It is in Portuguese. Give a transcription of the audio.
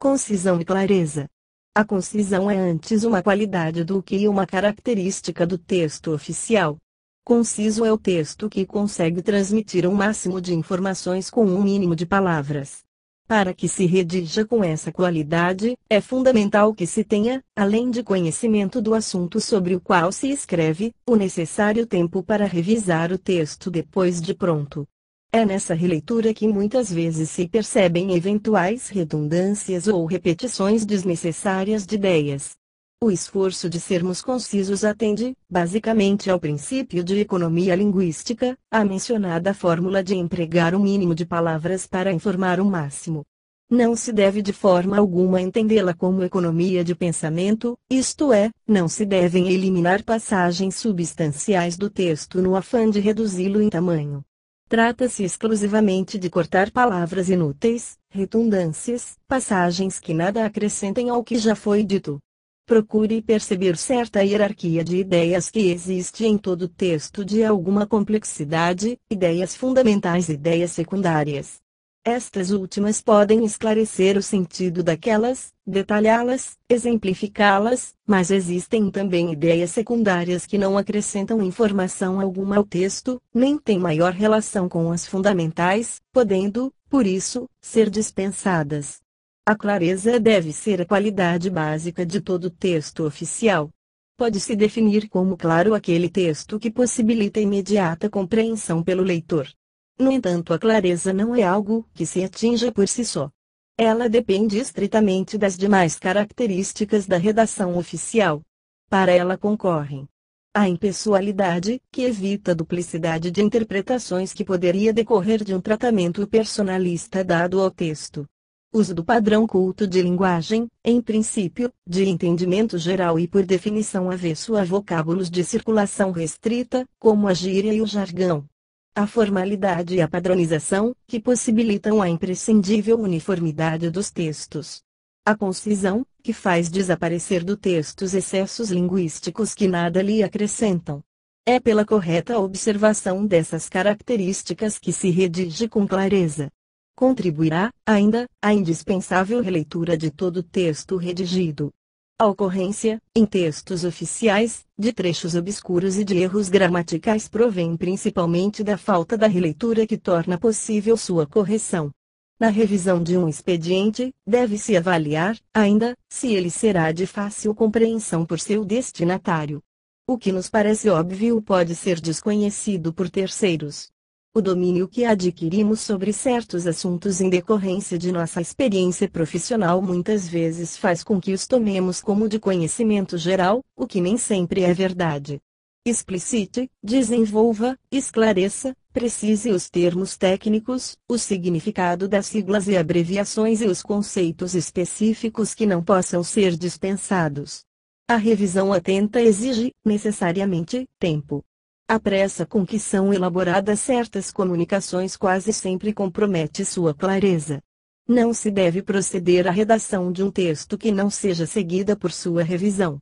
Concisão e clareza. A concisão é antes uma qualidade do que uma característica do texto oficial. Conciso é o texto que consegue transmitir um máximo de informações com um mínimo de palavras. Para que se redija com essa qualidade, é fundamental que se tenha, além de conhecimento do assunto sobre o qual se escreve, o necessário tempo para revisar o texto depois de pronto. É nessa releitura que muitas vezes se percebem eventuais redundâncias ou repetições desnecessárias de ideias. O esforço de sermos concisos atende, basicamente, ao princípio de economia linguística, a mencionada fórmula de empregar o mínimo de palavras para informar o máximo. Não se deve de forma alguma entendê-la como economia de pensamento, isto é, não se devem eliminar passagens substanciais do texto no afã de reduzi-lo em tamanho. Trata-se exclusivamente de cortar palavras inúteis, redundâncias, passagens que nada acrescentem ao que já foi dito. Procure perceber certa hierarquia de ideias que existe em todo texto de alguma complexidade, ideias fundamentais e ideias secundárias. Estas últimas podem esclarecer o sentido daquelas, detalhá-las, exemplificá-las, mas existem também ideias secundárias que não acrescentam informação alguma ao texto, nem têm maior relação com as fundamentais, podendo, por isso, ser dispensadas. A clareza deve ser a qualidade básica de todo texto oficial. Pode-se definir como claro aquele texto que possibilita imediata compreensão pelo leitor. No entanto, a clareza não é algo que se atinja por si só. Ela depende estritamente das demais características da redação oficial. Para ela concorrem a impessoalidade, que evita a duplicidade de interpretações que poderia decorrer de um tratamento personalista dado ao texto Uso do padrão culto de linguagem, em princípio, de entendimento geral e por definição avesso a vocábulos de circulação restrita, como a gíria e o jargão. A formalidade e a padronização, que possibilitam a imprescindível uniformidade dos textos. A concisão, que faz desaparecer do texto os excessos linguísticos que nada lhe acrescentam. É pela correta observação dessas características que se redige com clareza contribuirá, ainda, à indispensável releitura de todo o texto redigido. A ocorrência, em textos oficiais, de trechos obscuros e de erros gramaticais provém principalmente da falta da releitura que torna possível sua correção. Na revisão de um expediente, deve-se avaliar, ainda, se ele será de fácil compreensão por seu destinatário. O que nos parece óbvio pode ser desconhecido por terceiros. O domínio que adquirimos sobre certos assuntos em decorrência de nossa experiência profissional muitas vezes faz com que os tomemos como de conhecimento geral, o que nem sempre é verdade. Explicite, desenvolva, esclareça, precise os termos técnicos, o significado das siglas e abreviações e os conceitos específicos que não possam ser dispensados. A revisão atenta exige, necessariamente, tempo. A pressa com que são elaboradas certas comunicações quase sempre compromete sua clareza. Não se deve proceder à redação de um texto que não seja seguida por sua revisão.